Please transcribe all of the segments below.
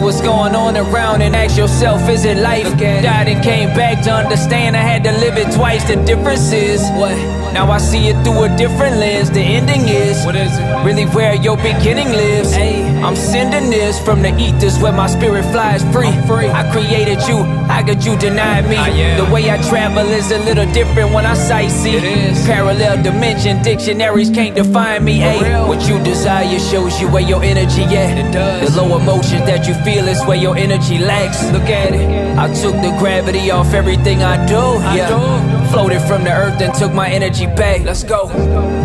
What's going on around and ask yourself, is it life? Again? Died and came back to understand I had to live it twice. The difference is what? Now I see it through a different lens. The ending is What is it? really where your beginning lives. I'm sending this from the ethers where my spirit flies free. Free. I created you, how could you deny me? Am. The way I travel is a little different when I sightsee. Parallel dimension, dictionaries can't define me. Real. what you desire shows you where your energy at. The low emotions that you feel is where your energy lacks. Look at it. I took the gravity off everything I do. I yeah. do. Floated from the earth and took my energy back. Let's go.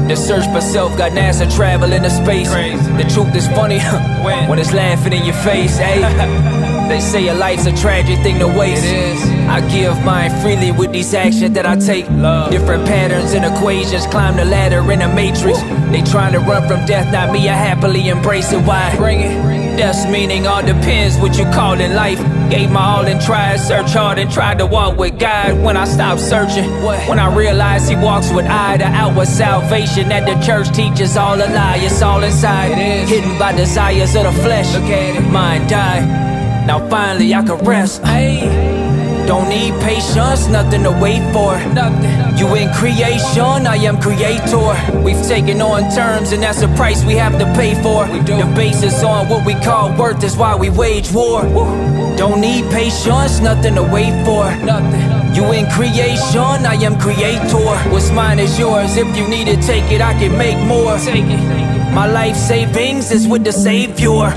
The search for self got NASA travel into space. Crazy. The truth is funny When? when it's laughing in your face. Hey, eh? they say a life's a tragic thing to waste. It is. I give mine freely with these actions that I take. Love. Different patterns and equations climb the ladder in a matrix. They trying to run from death, not me. I happily embrace it. Why? Bring it. Death's meaning all depends what you call in life. Gave my all and tried, search hard and tried to walk with God. When I stopped searching, when I realized He walks with I, the outward salvation that the church teaches all a lie. It's all inside, It hidden by desires of the flesh. Look at it. Mine died. Now finally I can rest. Ayy. Don't need patience, nothing to wait for. Nothing. You in creation, I am creator. We've taken on terms, and that's a price we have to pay for. We do. The basis on what we call worth is why we wage war. Don't need patience, nothing to wait for. Nothing. You in creation, I am creator. What's mine is yours. If you need it, take it, I can make more. Take it. My life savings is with the Savior.